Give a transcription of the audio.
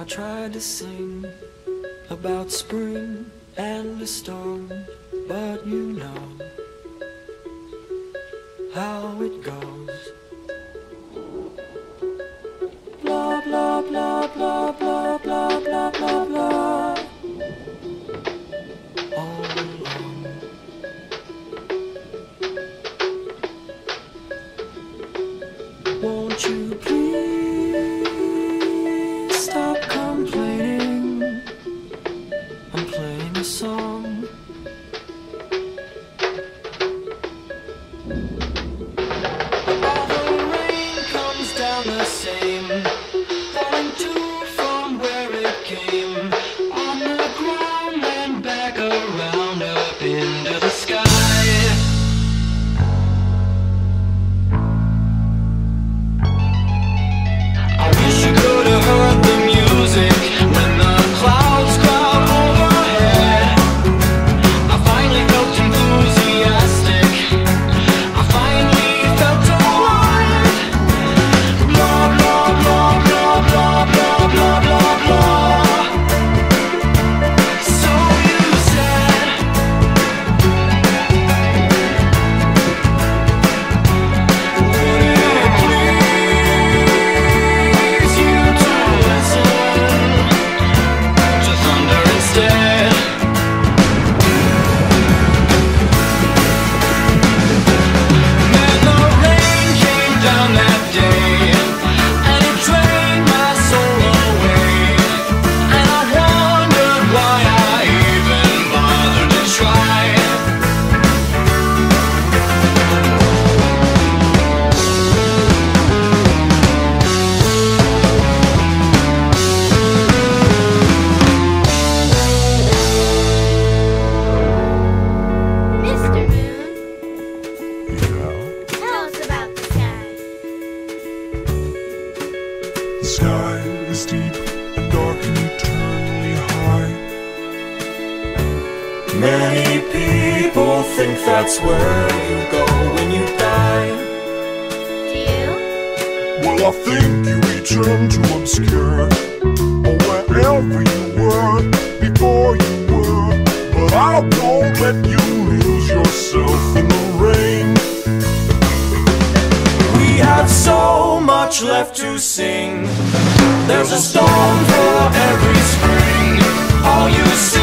I tried to sing about spring and the storm, but you know how it goes. Blah blah blah blah blah blah blah blah blah. All alone. in The sky is deep and dark and eternally high. Many people think that's where you go when you die. Do you? Well, I think you return to obscure or wherever you were before you were. But I won't let you lose yourself much left to sing. There's a storm for every spring. All you see